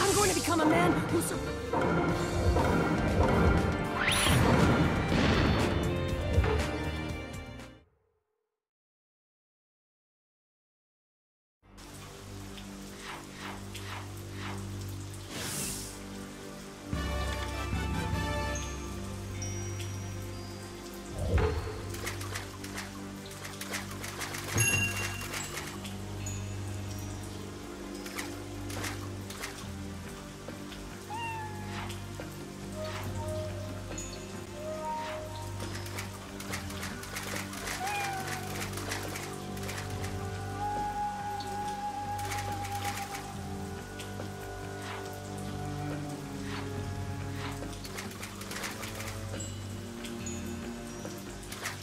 I'm going to become a man who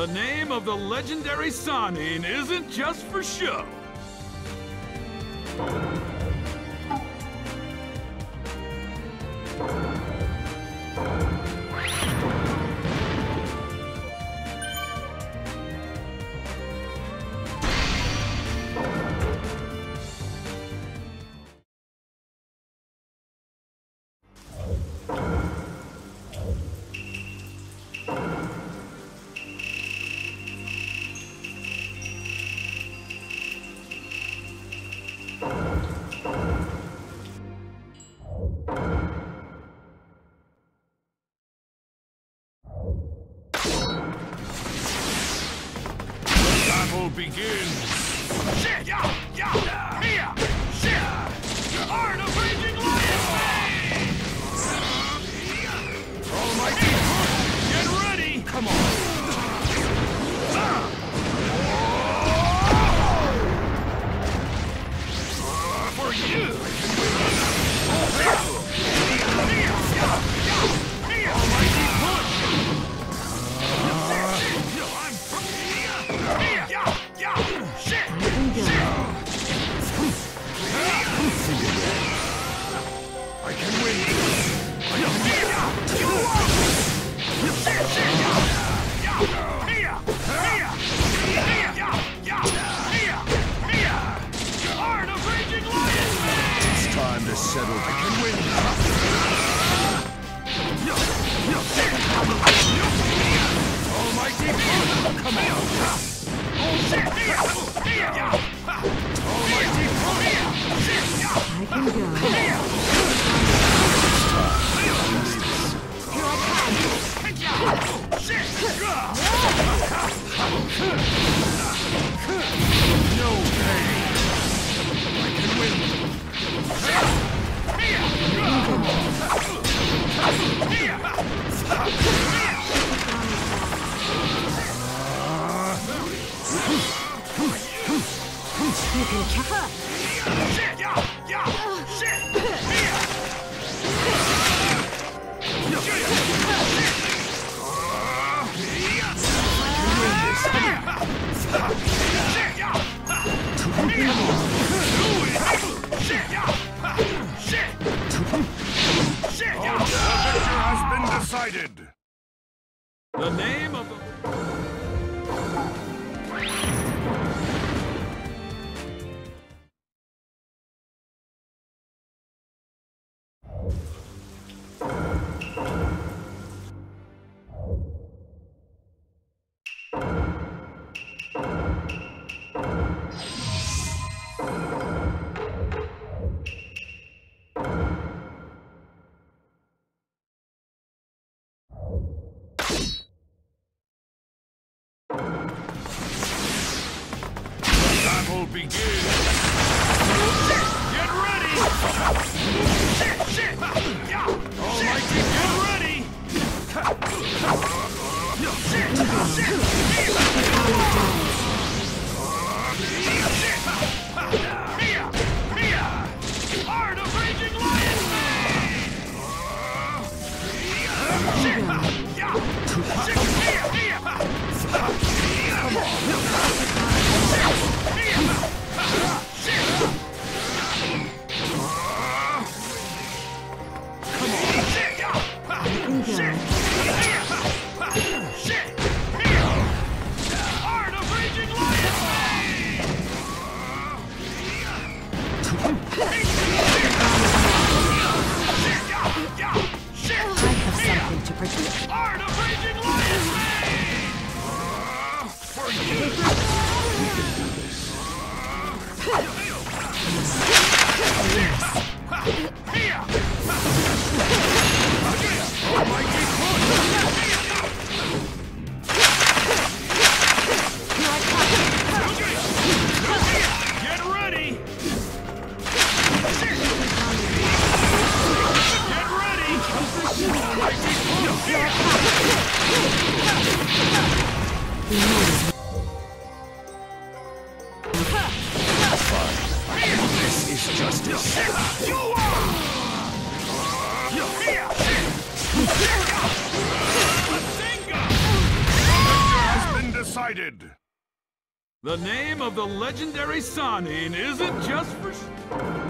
The name of the legendary Sannin isn't just for show. Battle begins! Shit! Yeah! Yeah! The name begin. Of the legendary Sannin isn't just for...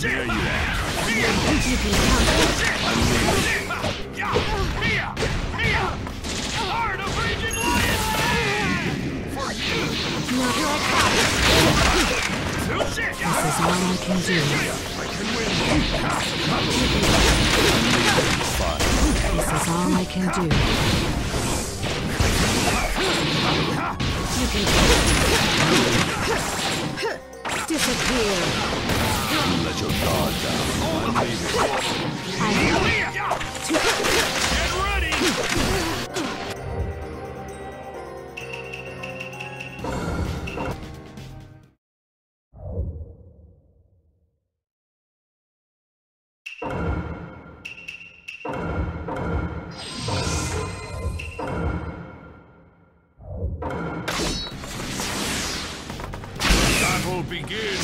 There you are. You can count. Now here I. This is all I can do. This is all I can do. You can disappear. Let your guard down. I'm leaving. I Get ready! Battle begins!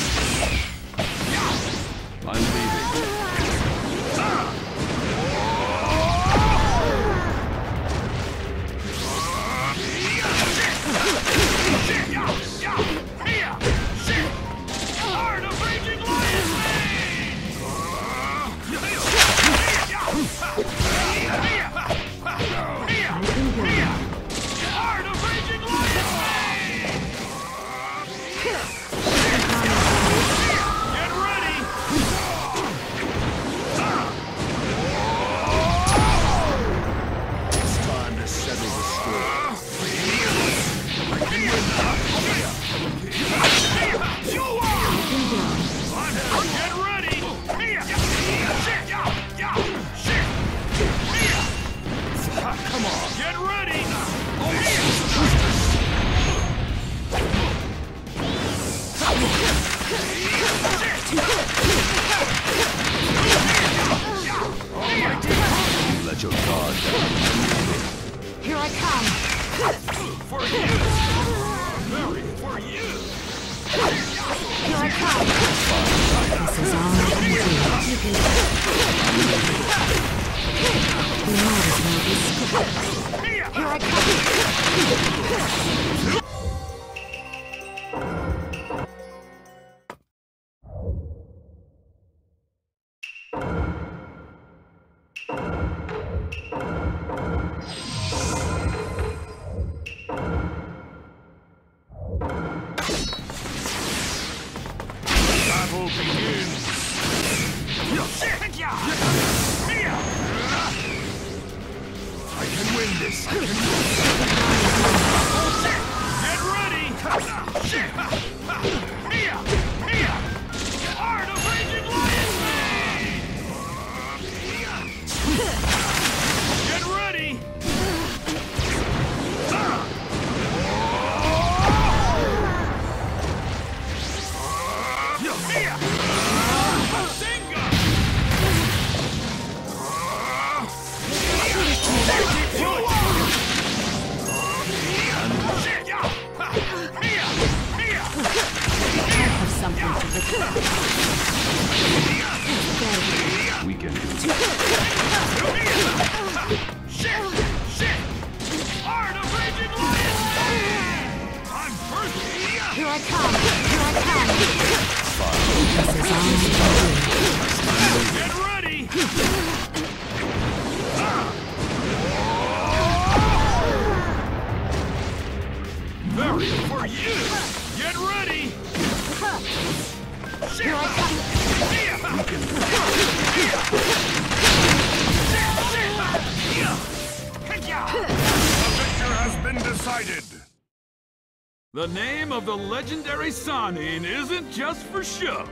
I'm I come. For you! Very for you! Here I come. This is all I can do. You can. We might as well be. Here I come. Battle begins! I can win this! I can win Get ready! The name of the legendary Sannin isn't just for show.